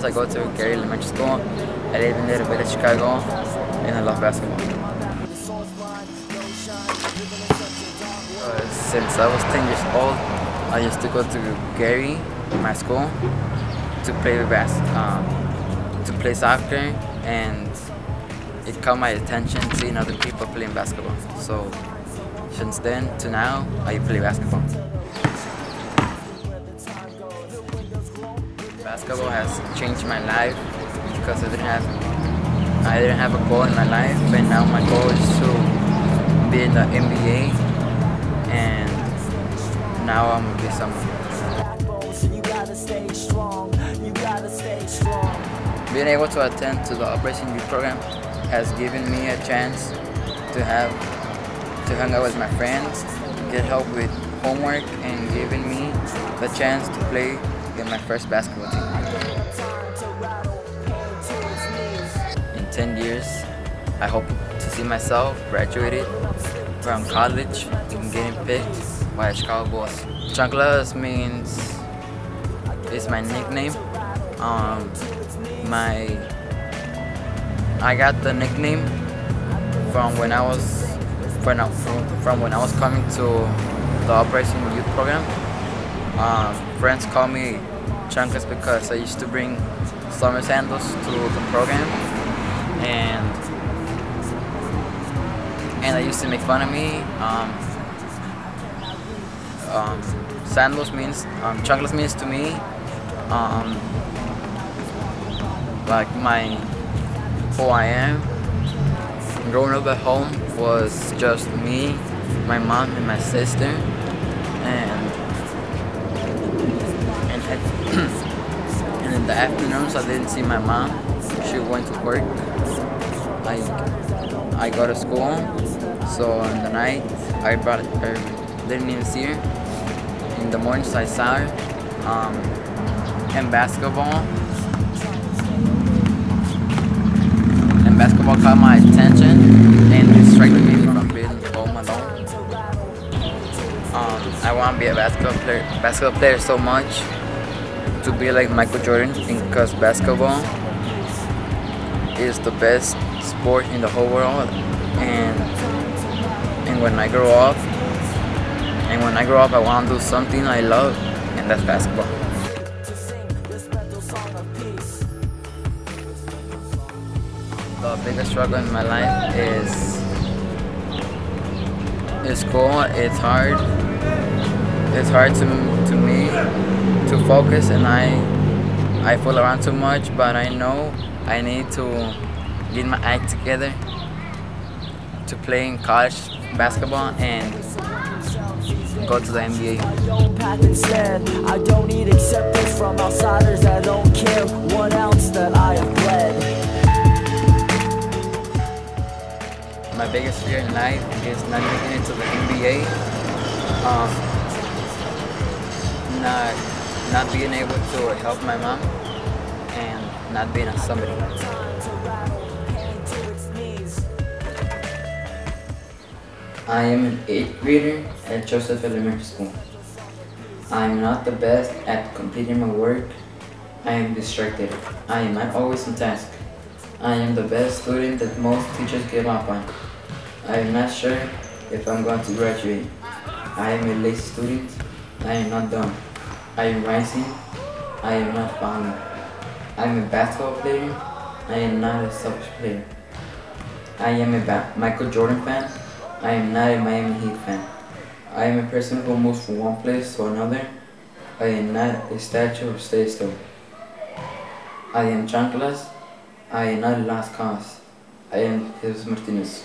go to Gary Elementary School. I live in Little Village, Chicago, and I love basketball. Uh, since I was 10 years old, I used to go to Gary, my school, to play with bas- um, to play soccer, and it caught my attention seeing other people playing basketball. So since then to now, I play basketball. Basketball has changed my life because I didn't have I didn't have a goal in my life, but now my goal is to be in the NBA, and now I'm gonna be someone. Being able to attend to the Operation Youth program has given me a chance to have to hang out with my friends, get help with homework, and giving me the chance to play in my first basketball team. In 10 years, I hope to see myself graduated from college and getting picked by the Chicago Bulls. Chanclas means is my nickname. Um, my I got the nickname from when I was from, from when I was coming to the Operation Youth Program. Um, friends call me Chanclas because I used to bring summer sandals to the program, and and they used to make fun of me. Um, um, sandals means um, means to me um, like my who I am. Growing up at home was just me, my mom, and my sister, and in the afternoons I didn't see my mom. She went to work. I I go to school, so in the night I brought her. Didn't even see her. In the mornings I saw her. Um, in basketball. And basketball caught my attention and distracted me from being home alone. Um, I want to be a basketball player, basketball player so much to be like Michael Jordan because basketball is the best sport in the whole world. And and when I grow up, and when I grow up, I want to do something I love, and that's basketball. The biggest struggle in my life is is school. It's hard. It's hard to to focus, and I I fool around too much. But I know I need to get my act together to play in college basketball and go to the NBA. I don't need acceptance from outsiders that don't care one ounce that I have bled. My biggest fear in life is not making it to the NBA. Um, not not being able to help my mom and not being a somebody. I am an 8th grader at Joseph Elementary School. I am not the best at completing my work. I am distracted. I am not always on task. I am the best student that most teachers give up on. I am not sure if I'm going to graduate. I am a lazy student. I am not dumb. I am rising. I am not falling. I am a basketball player. I am not a selfish player. I am a Michael Jordan fan. I am not a Miami Heat fan. I am a person who moves from one place to another. I am not a statue or stay still. I am Chanclas. I am not a lost cause. I am Jesus Martinez.